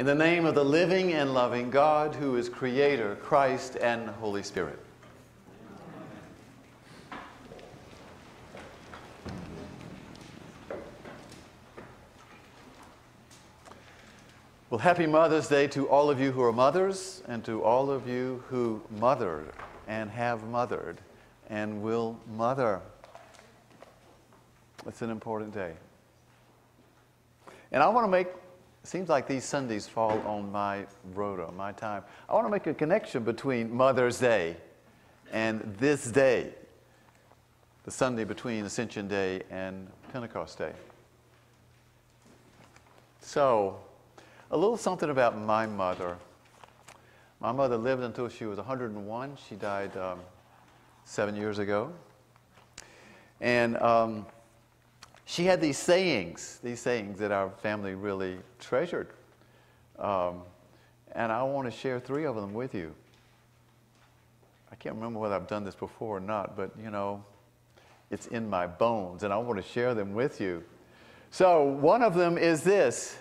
In the name of the living and loving God, who is Creator, Christ, and Holy Spirit. Well, happy Mother's Day to all of you who are mothers and to all of you who mothered and have mothered and will mother. It's an important day. And I want to make, seems like these Sundays fall on my rota, my time. I want to make a connection between Mother's Day and this day, the Sunday between Ascension Day and Pentecost Day. So, a little something about my mother. My mother lived until she was 101. She died um, seven years ago. And um, she had these sayings, these sayings that our family really treasured. Um, and I want to share three of them with you. I can't remember whether I've done this before or not, but you know, it's in my bones, and I want to share them with you. So, one of them is this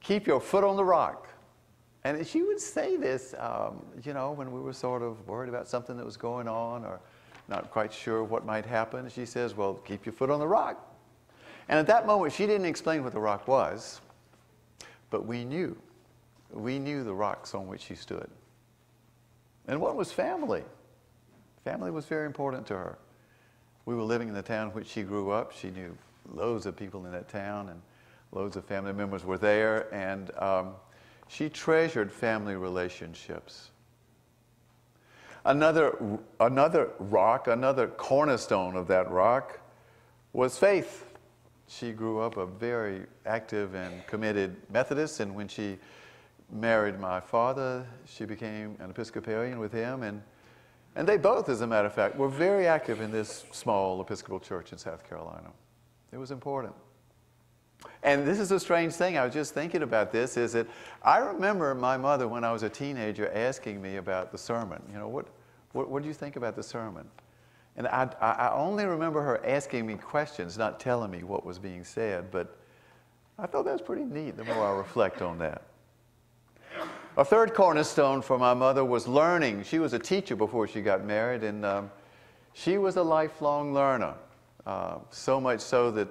keep your foot on the rock. And she would say this, um, you know, when we were sort of worried about something that was going on or not quite sure what might happen. She says, well, keep your foot on the rock. And at that moment, she didn't explain what the rock was, but we knew. We knew the rocks on which she stood. And what was family? Family was very important to her. We were living in the town in which she grew up. She knew loads of people in that town, and Loads of family members were there, and um, she treasured family relationships. Another, another rock, another cornerstone of that rock was faith. She grew up a very active and committed Methodist, and when she married my father, she became an Episcopalian with him, and, and they both, as a matter of fact, were very active in this small Episcopal church in South Carolina. It was important. And this is a strange thing. I was just thinking about this. Is that I remember my mother when I was a teenager asking me about the sermon. You know, what, what, what do you think about the sermon? And I, I only remember her asking me questions, not telling me what was being said. But I thought that was pretty neat. The more I reflect on that. A third cornerstone for my mother was learning. She was a teacher before she got married, and um, she was a lifelong learner. Uh, so much so that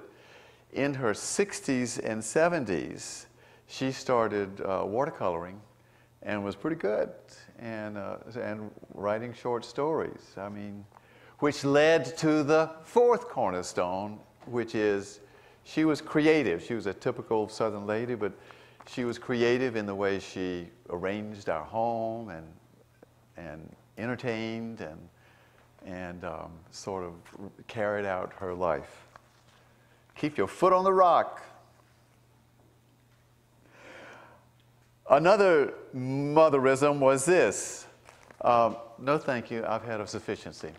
in her 60s and 70s, she started uh, watercoloring and was pretty good and, uh, and writing short stories. I mean, which led to the fourth cornerstone, which is she was creative. She was a typical Southern lady, but she was creative in the way she arranged our home and, and entertained and, and um, sort of carried out her life. Keep your foot on the rock. Another motherism was this um, no, thank you, I've had a sufficiency.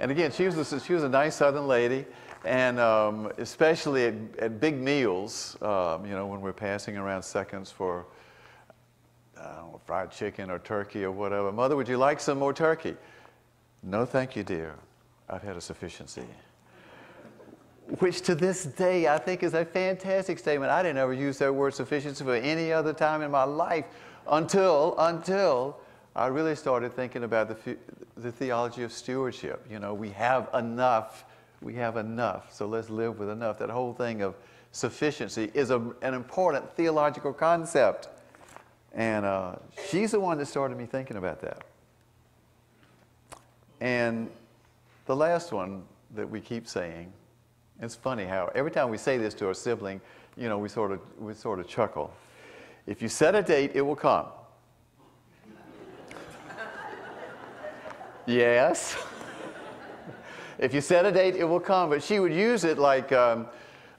And again, she was a, she was a nice Southern lady, and um, especially at, at, big meals, um, you know, when we're passing around seconds for fried chicken or turkey or whatever. Mother, would you like some more turkey? No, thank you, dear. I've had a sufficiency which to this day I think is a fantastic statement. I didn't ever use that word sufficiency for any other time in my life until, until I really started thinking about the, the theology of stewardship. You know, we have enough, we have enough, so let's live with enough. That whole thing of sufficiency is a, an important theological concept. And uh, she's the one that started me thinking about that. And the last one that we keep saying it's funny how every time we say this to our sibling, you know, we sort of, we sort of chuckle. If you set a date, it will come. Yes. if you set a date, it will come. But she would use it like, um,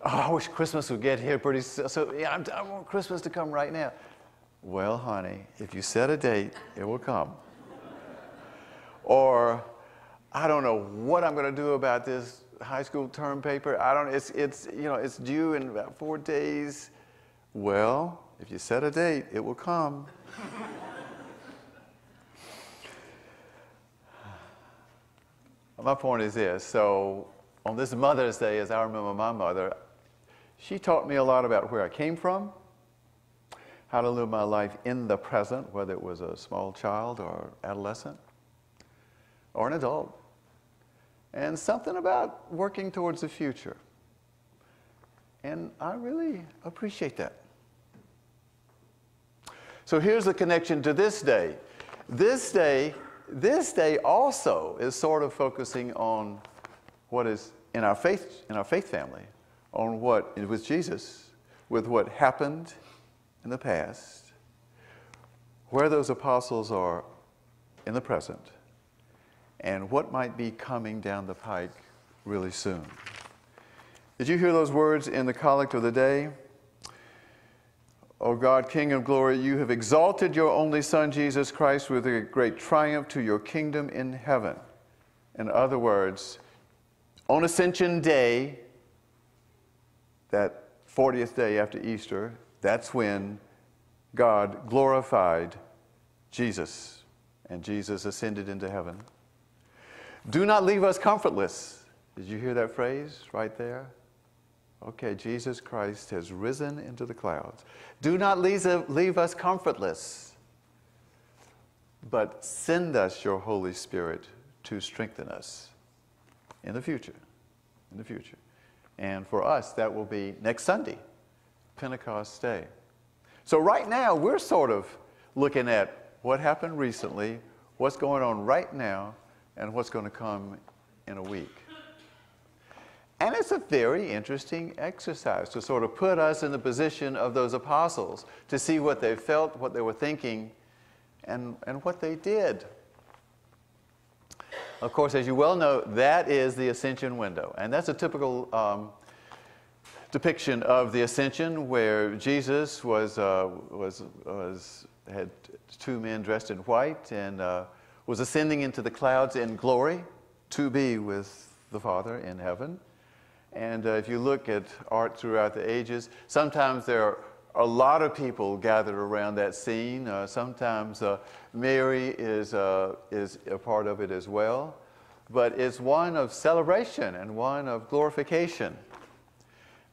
oh, I wish Christmas would get here pretty soon. So, yeah, I want Christmas to come right now. Well, honey, if you set a date, it will come. or, I don't know what I'm going to do about this high school term paper. I don't, it's, it's, you know, it's due in about four days. Well, if you set a date, it will come. My point is this. So on this Mother's Day, as I remember my mother, she taught me a lot about where I came from, how to live my life in the present, whether it was a small child or adolescent or an adult. And something about working towards the future. And I really appreciate that. So here's the connection to this day. This day, this day also is sort of focusing on what is in our faith, in our faith family, on what with Jesus, with what happened in the past, where those apostles are in the present, and what might be coming down the pike really soon. Did you hear those words in the collect of the day? O God, King of glory, you have exalted your only Son, Jesus Christ, with a great triumph to your kingdom in heaven. In other words, on Ascension Day, that 40th day after Easter, that's when God glorified Jesus, and Jesus ascended into heaven. Do not leave us comfortless. Did you hear that phrase right there? Okay, Jesus Christ has risen into the clouds. Do not leave, us comfortless, but send us your Holy Spirit to strengthen us in the future. In the future. And for us, that will be next Sunday, Pentecost Day. So, right now, we're sort of looking at what happened recently, what's going on right now, and what's going to come in a week. And it's a very interesting exercise to sort of put us in the position of those apostles to see what they felt, what they were thinking, and, and what they did. Of course, as you well know, that is the ascension window. And that's a typical um, depiction of the ascension where Jesus was, uh, was, was, had two men dressed in white and uh, was ascending into the clouds in glory to be with the Father in heaven. And uh, if you look at art throughout the ages, sometimes there are a lot of people gathered around that scene. Uh, sometimes uh, Mary is, uh, is a part of it as well. But it's one of celebration and one of glorification.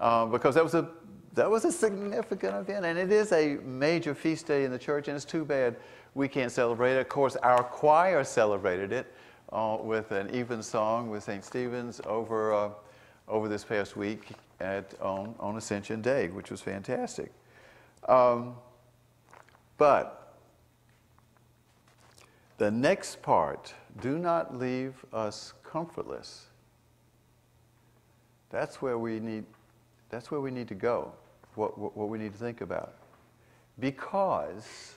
Uh, because that was, a, that was a significant event, and it is a major feast day in the church, and it's too bad we can't celebrate it. Of course, our choir celebrated it uh, with an evensong with St. Stephen's over over this past week at, on, on Ascension Day, which was fantastic. Um, but the next part, do not leave us comfortless. That's where we need, that's where we need to go, what, what, what we need to think about. Because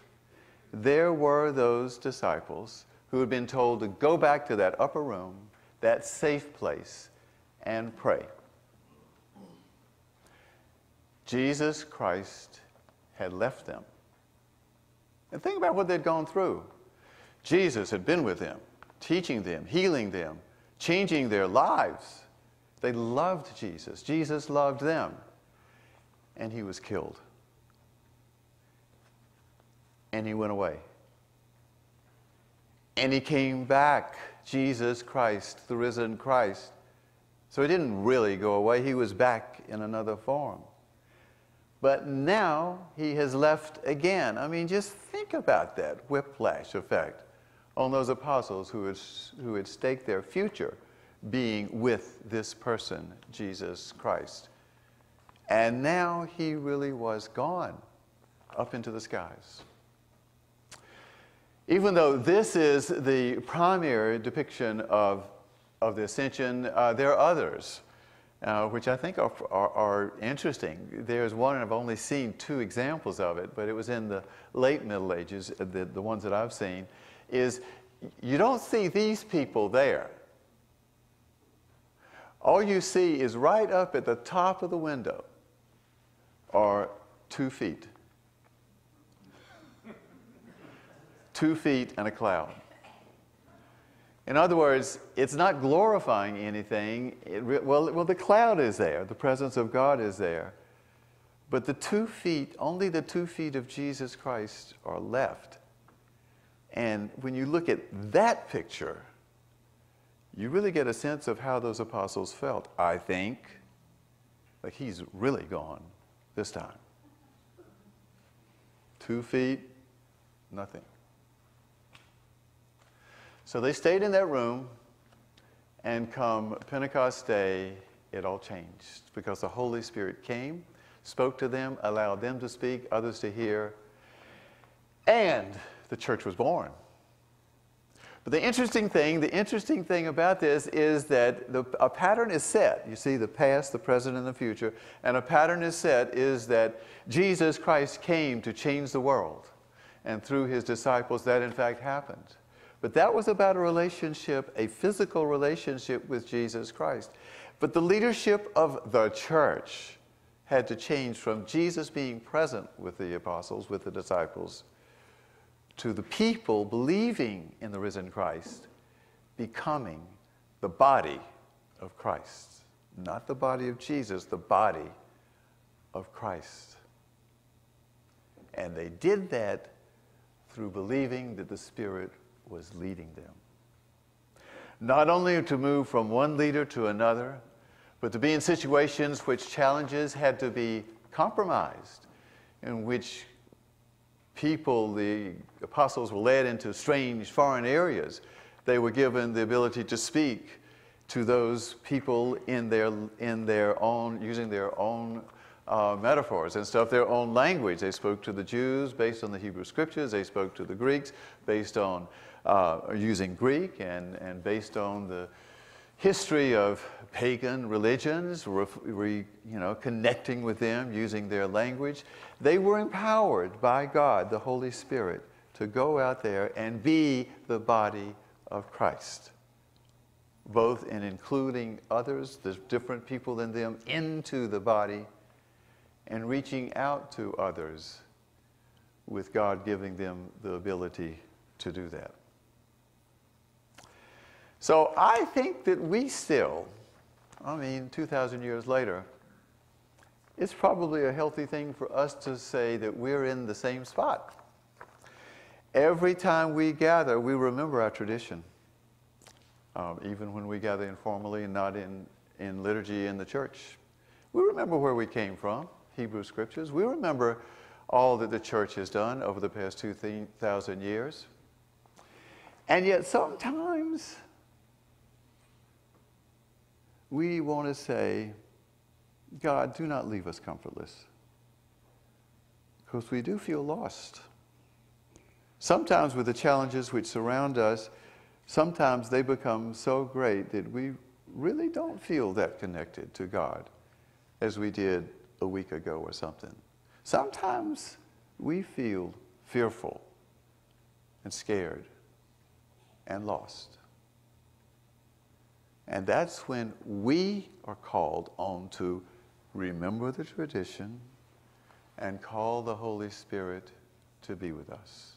there were those disciples who had been told to go back to that upper room, that safe place, and pray. Jesus Christ had left them. And think about what they'd gone through. Jesus had been with them, teaching them, healing them, changing their lives. They loved Jesus. Jesus loved them. And he was killed. And he went away. And he came back, Jesus Christ, the risen Christ. So he didn't really go away, he was back in another form. But now he has left again. I mean, just think about that whiplash effect on those apostles who had, who had staked their future being with this person, Jesus Christ. And now he really was gone up into the skies. Even though this is the primary depiction of of the ascension. Uh, there are others, uh, which I think are, are, are, interesting. There's one, and I've only seen two examples of it, but it was in the late Middle Ages, uh, the, the ones that I've seen, is you don't see these people there. All you see is right up at the top of the window are two feet. two feet and a cloud. In other words, it's not glorifying anything. It, well, well, the cloud is there, the presence of God is there. But the two feet, only the two feet of Jesus Christ are left. And when you look at that picture, you really get a sense of how those apostles felt. I think, like he's really gone this time. two feet, nothing. So they stayed in that room, and come Pentecost Day, it all changed because the Holy Spirit came, spoke to them, allowed them to speak, others to hear, and the church was born. But the interesting thing, the interesting thing about this is that the, a pattern is set. You see the past, the present, and the future. And a pattern is set is that Jesus Christ came to change the world. And through his disciples, that in fact happened. But that was about a relationship, a physical relationship with Jesus Christ. But the leadership of the church had to change from Jesus being present with the apostles, with the disciples, to the people believing in the risen Christ becoming the body of Christ. Not the body of Jesus, the body of Christ. And they did that through believing that the Spirit was leading them. Not only to move from one leader to another, but to be in situations which challenges had to be compromised, in which people, the apostles were led into strange foreign areas. They were given the ability to speak to those people in their, in their own, using their own uh, metaphors and stuff, their own language. They spoke to the Jews based on the Hebrew scriptures. They spoke to the Greeks based on uh, using Greek and, and based on the history of pagan religions, re, you know, connecting with them using their language. They were empowered by God, the Holy Spirit, to go out there and be the body of Christ, both in including others, the different people in them, into the body, and reaching out to others with God giving them the ability to do that. So I think that we still, I mean, 2,000 years later, it's probably a healthy thing for us to say that we're in the same spot. Every time we gather, we remember our tradition. Um, even when we gather informally and not in, in liturgy in the church. We remember where we came from, Hebrew scriptures. We remember all that the church has done over the past 2,000 years. And yet sometimes we want to say, God, do not leave us comfortless. Because we do feel lost. Sometimes, with the challenges which surround us, sometimes they become so great that we really don't feel that connected to God as we did a week ago or something. Sometimes we feel fearful and scared and lost. And that's when we are called on to remember the tradition and call the Holy Spirit to be with us,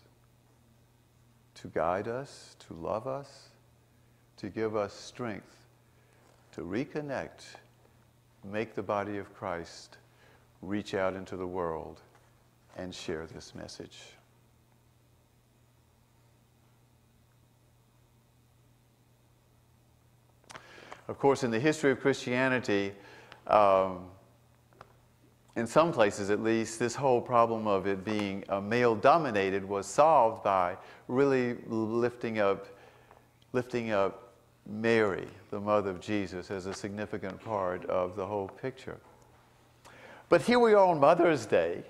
to guide us, to love us, to give us strength, to reconnect, make the body of Christ reach out into the world and share this message. Of course, in the history of Christianity, um, in some places at least, this whole problem of it being uh, male dominated was solved by really lifting up, lifting up Mary, the mother of Jesus, as a significant part of the whole picture. But here we are on Mother's Day,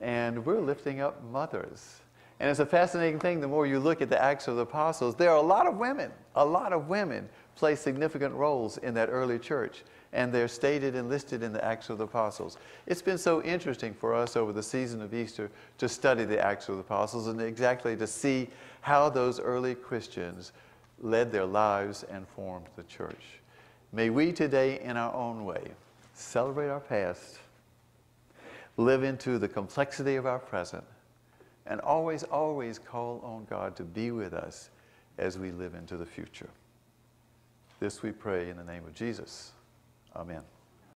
and we're lifting up mothers. And it's a fascinating thing, the more you look at the Acts of the Apostles, there are a lot of women, a lot of women play significant roles in that early church. And they're stated and listed in the Acts of the Apostles. It's been so interesting for us over the season of Easter to study the Acts of the Apostles and exactly to see how those early Christians led their lives and formed the church. May we today, in our own way, celebrate our past, live into the complexity of our present, and always, always call on God to be with us as we live into the future. This we pray in the name of Jesus. Amen.